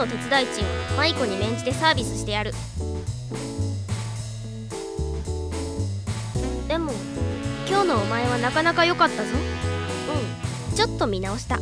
の手伝い賃舞子に免じてサービスしてやる。でも今日のお前はなかなか良かったぞ。うんちょっと見直した。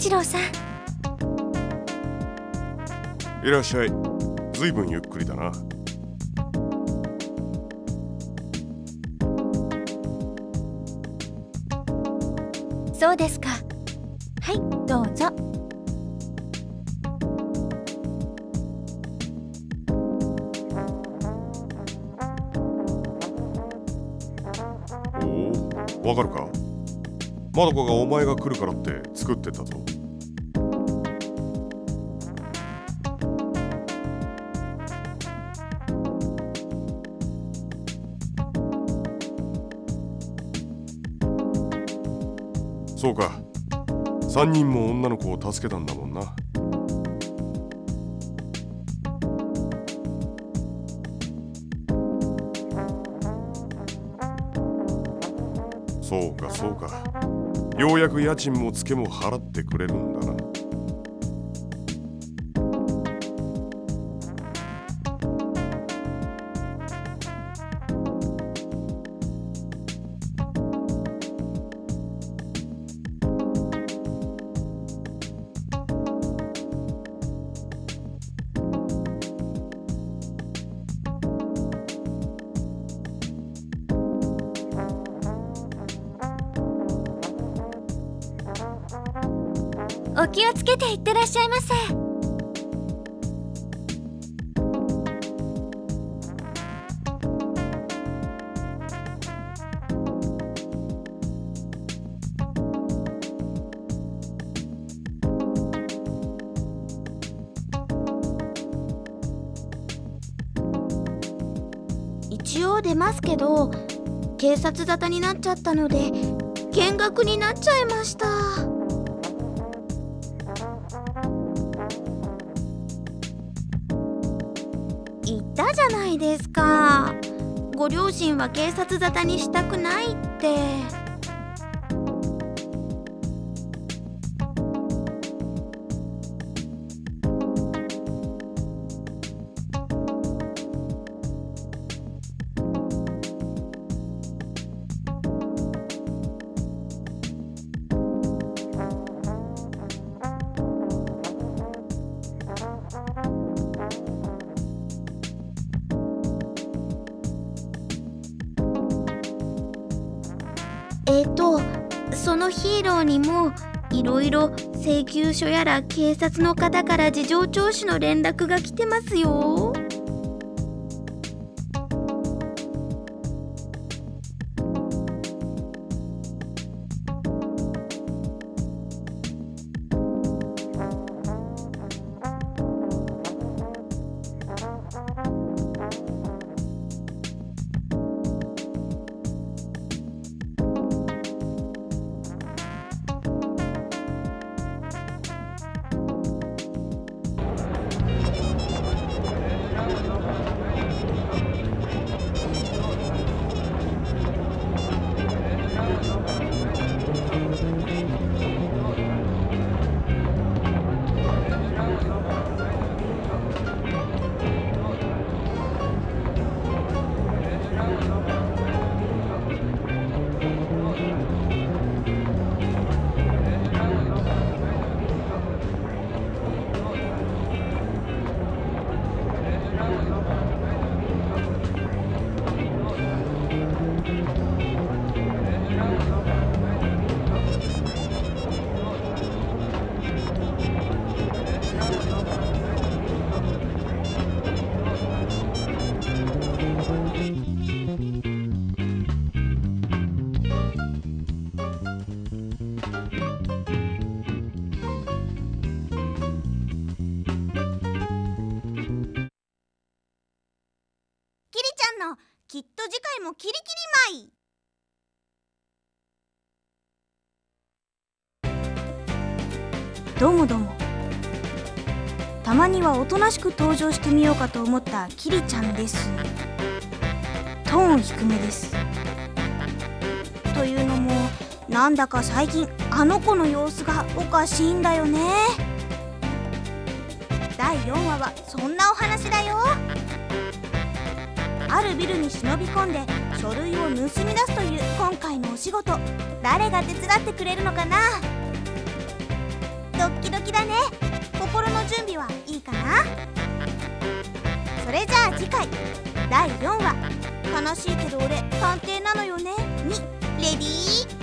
一郎さん。いらっしゃい。ずいぶんゆっくりだな。そうですか。はいどうぞ。おおわかるか。まどかがお前が来るからって作ってたぞ3人も女の子を助けたんだもんな。そうかそうか。ようやく家賃もツケも払ってくれるんだな。けていってらっしゃいませ。一応出ますけど警察沙汰になっちゃったので見学になっちゃいましたた。ご両親は警察沙汰にしたくないって。いろ請求書やら警察の方から事情聴取の連絡が来てますよ。おとなしく登場してみようかと思ったキリちゃんです。トーン低めです。というのもなんだか最近あの子の様子がおかしいんだよね。第4話はそんなお話だよ。あるビルに忍び込んで書類を盗み出すという今回のお仕事。誰が手伝ってくれるのかな？ドッキドキだね。心の準備はいいかな？それじゃあ次回第4話「悲しいけど俺探偵なのよね」にレディー。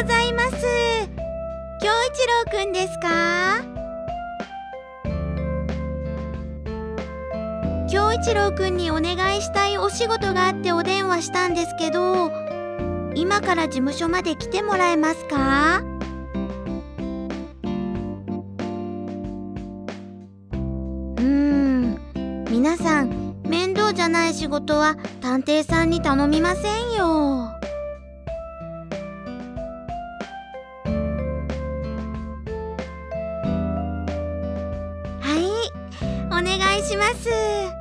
ございます。京一郎くんですか？京一郎くんにお願いしたいお仕事があってお電話したんですけど今から事務所まで来てもらえますか？うーん皆さん面倒じゃない仕事は探偵さんに頼みませんよ。願いします。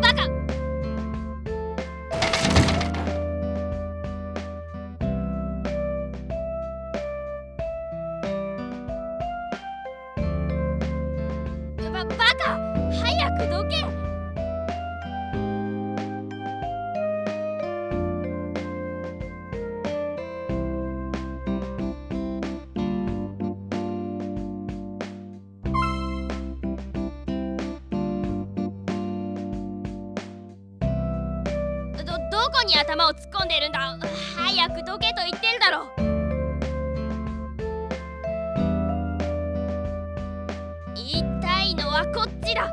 バカババカ早くどけこに頭を突っ込んでるんだ？早くどけと言ってるだろ言いたいのはこっちだ。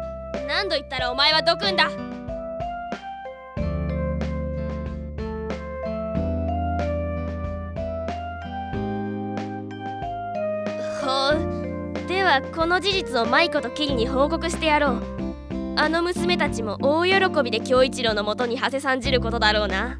何度言ったらお前はどくんだ？ほう。ではこの事実を舞子とキリに報告してやろう。あの娘たちも大喜びで京一郎のもとにはせ参じることだろうな。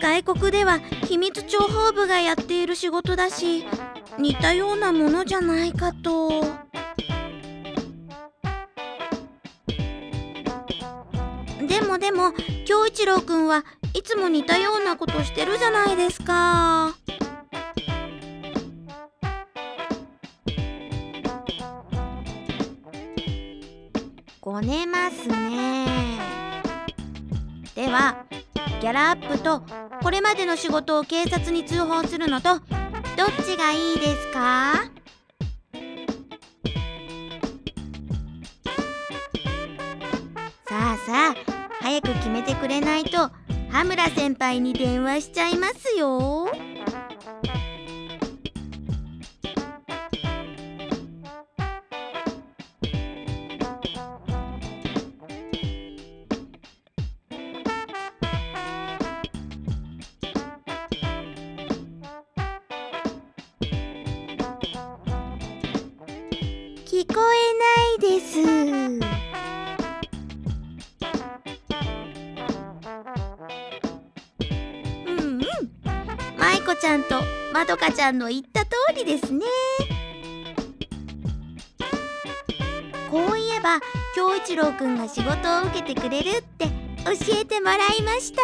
外国では秘密諜報部がやっている仕事だし似たようなものじゃないかと。でもでも京一郎くんはいつも似たようなことしてるじゃないですか。ごねますね。ではギャラアップとこれまでの仕事を警察に通報するのとどっちがいいですか？さあさあ早く決めてくれないと羽村先輩に電話しちゃいますよ。こちゃんとまどかちゃんの言った通りですね。こういえば京一郎くんが仕事を受けてくれるって教えてもらいました。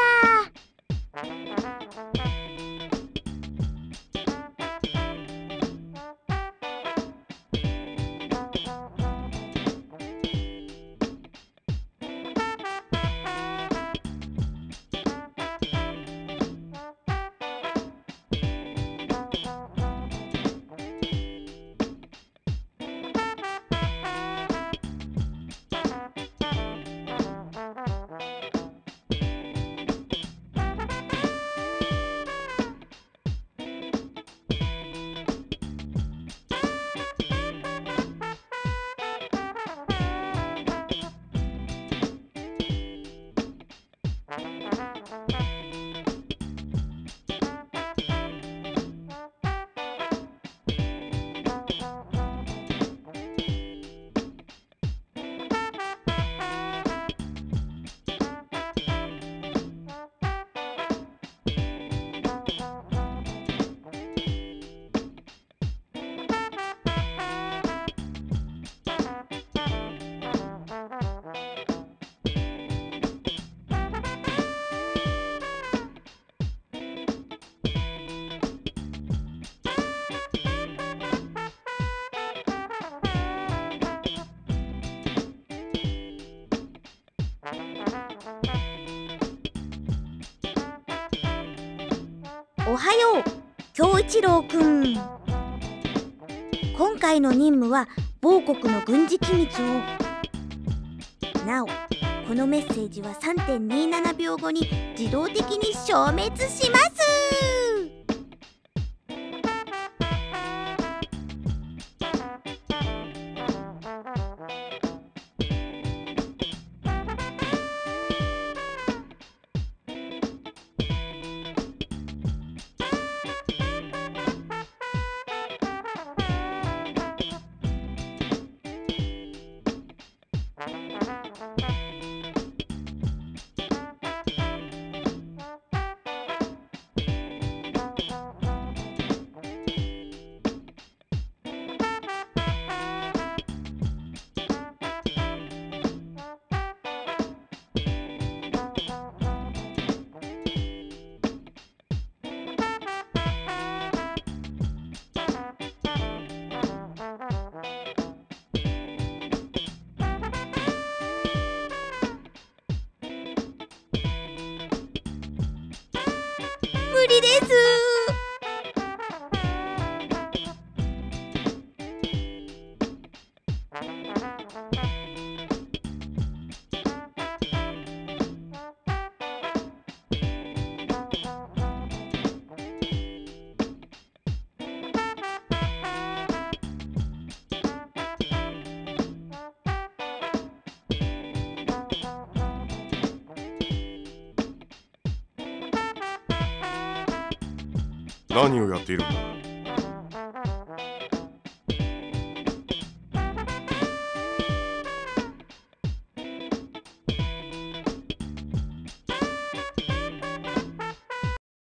はよう。京一郎くん。今回の任務は某国の軍事機密を。なおこのメッセージは3.27秒後に自動的に消滅します。です。何をやっているんだ？